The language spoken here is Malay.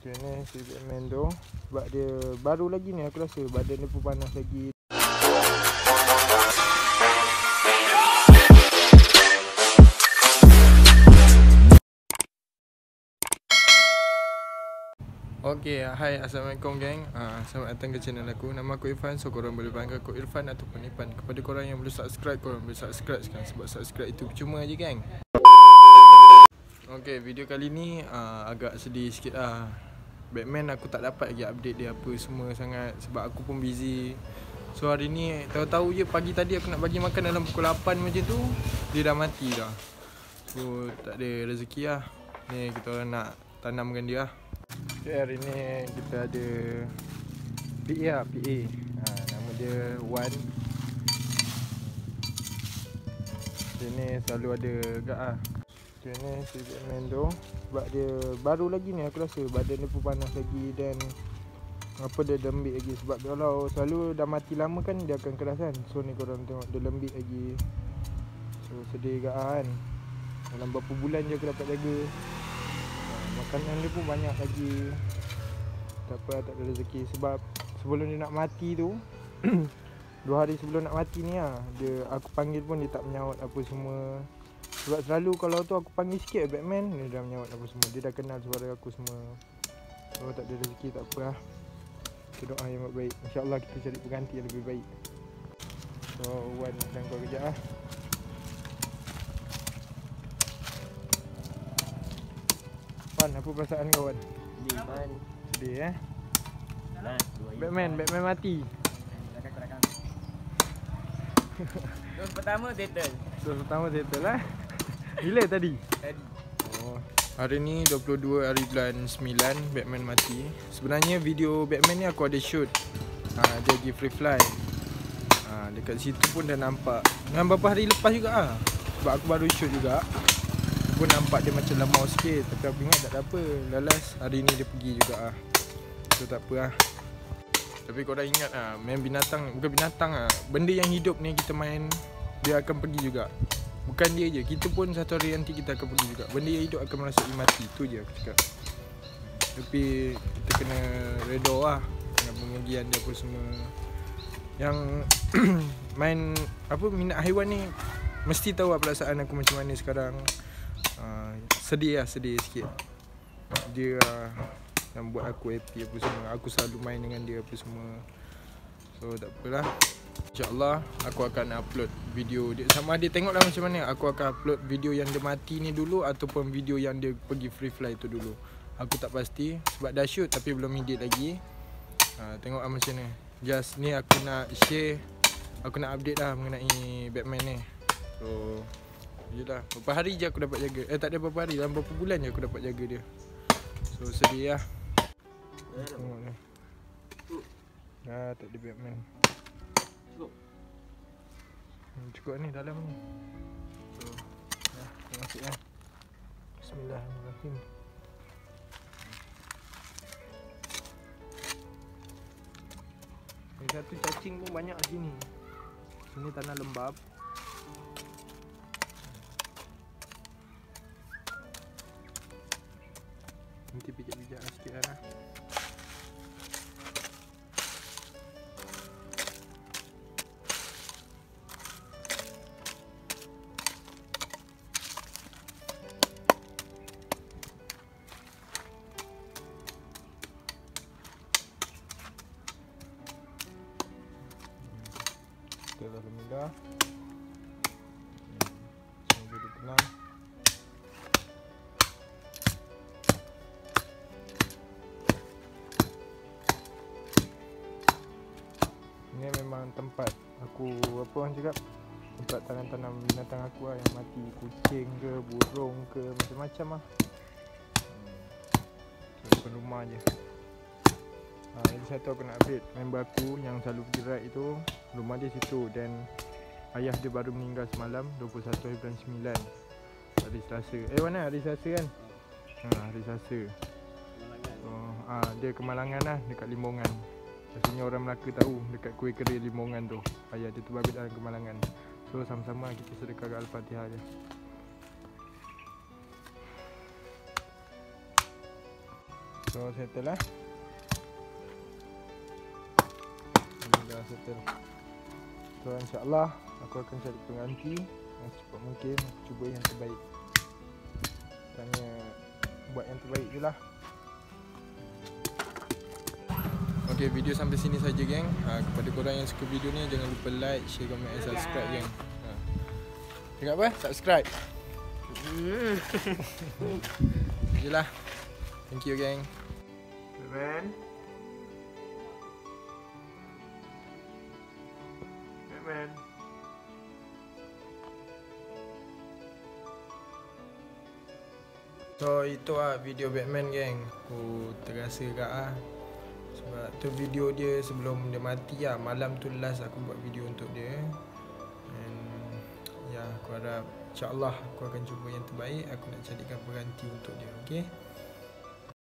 Okay ni si Batman tu Sebab dia baru lagi ni aku rasa badan dia pun panas lagi. Okay, hai Assalamualaikum geng. Uh, Selamat datang ke channel aku. Nama aku Irfan So korang boleh panggil aku Irfan ataupun Irfan. Kepada korang yang belum subscribe Korang boleh subscribe sekarang Sebab subscribe itu cuma je geng. Okay, video kali ni uh, agak sedih sikit lah Batman aku tak dapat lagi update dia apa semua sangat Sebab aku pun busy. So hari ni tahu-tahu je pagi tadi aku nak bagi makan dalam pukul 8 macam tu Dia dah mati dah. So tak ada rezeki lah. Ni kita orang nak tanamkan dia lah. Okay, hari ni kita ada PA lah, PA ha, Nama dia Wan. Dia ni selalu ada kat lah Ni si Batman tu Sebab dia baru lagi ni aku rasa badan dia pun panas lagi dan apa dia lembik lagi. Sebab kalau selalu dah mati lama kan dia akan keras kan. So ni korang tengok dia lembik lagi. So sedih kat kan? Dalam berapa bulan je aku dapat jaga. Makanan dia pun banyak lagi. Tak apa tak ada rezeki. Sebab sebelum dia nak mati tu dua hari sebelum nak mati ni lah dia aku panggil pun dia tak menyawat apa semua sebab selalu kalau tu aku panggil sikit Batman dia dah menyawat apa semua. Dia dah kenal suara aku semua. Kalau tak ada rezeki tak apa lah. Kita doa yang baik insyaAllah kita cari pengganti yang lebih baik. So Wan dan kau kejap lah Wan, apa perasaan kau Wan? Sedih man Sedih eh? Batman, Batman mati. Terus pertama settle. So pertama settle lah Bila tadi? Tadi. Oh Hari ni 22 hari bulan 9 Batman mati. Sebenarnya video Batman ni aku ada shoot. Ha, Dia pergi free fly. Ha, Dekat situ pun dah nampak. Dengan beberapa hari lepas juga lah Sebab aku baru shoot juga. Aku nampak dia macam lemau sikit Tapi aku ingat tak ada apa. Lalas hari ni dia pergi juga lah So tak apa lah Tapi korang ingat lah Main binatang Bukan binatang lah Benda yang hidup ni kita main Dia akan pergi juga Bukan dia je. Kita pun satu hari nanti kita akan pergi juga. Benda yang hidup akan merasai mati. Itu je aku cakap. Tapi Kita kena redor lah. Dengan pengagian dia apa semua. Yang Main Apa minat haiwan ni Mesti tahu lah perasaan aku macam mana sekarang. Uh, Sedih lah sedih sikit. Dia uh, Yang buat aku happy apa semua. Aku selalu main dengan dia apa semua. So tak apalah InsyaAllah aku akan upload video dia. Sama dia tengoklah macam mana. Aku akan upload video yang dia mati ni dulu Ataupun video yang dia pergi free fly tu dulu. Aku tak pasti Sebab dah shoot tapi belum edit lagi. Ha, Tengok lah macam mana. Just ni aku nak share Aku nak update lah mengenai Batman ni. So Yelah. Berapa hari je aku dapat jaga? Eh tak ada berapa hari. Dalam berapa bulan je aku dapat jaga dia? So sedih lah. Tengok ni. Dah tak ada Batman Cukup Hmm, cukup ni dalam ni. So, dah kita masuk kan. Bismillahirrahmanirrahim. Ni satu cacing pun banyak sini. Sini tanah lembab. Nanti pijak-pijak sikit lah. Ini memang tempat aku apa orang cakap tempat tanam-tanam binatang aku lah yang mati kucing ke burung ke macam-macam lah. Hmm. Depan rumah je. Ha, lagi satu aku nak update member aku yang selalu pergi ride itu Rumah dia situ dan Ayah dia baru meninggal semalam 21 hari bulan 9 Hari Selasa Eh mana hari Selasa kan? Ha, hari Selasa oh, ha, Dia kemalangan lah dekat Limongan Biasanya orang Melaka tahu dekat kuih kering Limongan tu. Ayah dia babit dalam kemalangan. So sama-sama kita sedekahkan Al-Fatihah je So settle lah. Ini dah settle. So insyaAllah Aku akan cari pengganti Yang secepat mungkin. Cuba yang terbaik. Tanya Buat yang terbaik je lah Okay video sampai sini saja geng. Ha, Kepada korang yang suka video ni Jangan lupa like, share, comment and subscribe geng. Ha. Cakap apa? Subscribe. Yelah. Thank you geng. Batman Batman So itu lah video Batman geng. Aku terasa kat lah Sebab tu video dia sebelum dia mati lah. Malam tu last aku buat video untuk dia. And Ya aku harap InsyaAllah aku akan cuba yang terbaik. Aku nak carikan pengganti untuk dia Okay